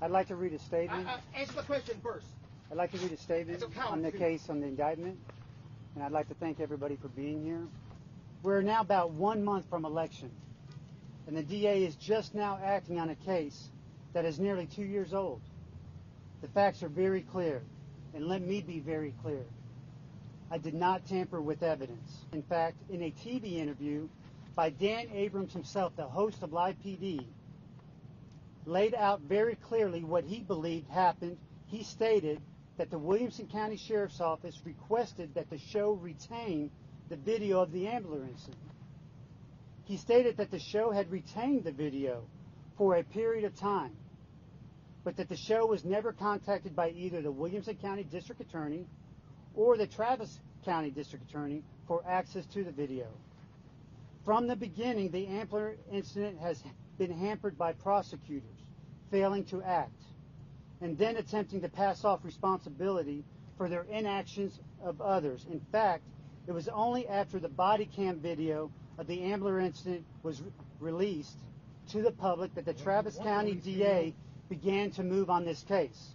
I'd like to read a statement. Uh, uh, answer the question first. I'd like to read a statement It's a count, on the case on the indictment, and I'd like to thank everybody for being here. We're now about one month from election, and the DA is just now acting on a case that is nearly two years old. The facts are very clear, and let me be very clear. I did not tamper with evidence. In fact, in a TV interview by Dan Abrams himself, the host of Live PD, laid out very clearly what he believed happened. He stated that the Williamson County Sheriff's Office requested that the show retain the video of the Ambler incident. He stated that the show had retained the video for a period of time, but that the show was never contacted by either the Williamson County District Attorney or the Travis County District Attorney for access to the video. From the beginning, the Ambler incident has been hampered by prosecutors failing to act and then attempting to pass off responsibility for their inactions of others. In fact, it was only after the body cam video of the Ambler incident was re- released to the public that the Travis County DA began to move on this case.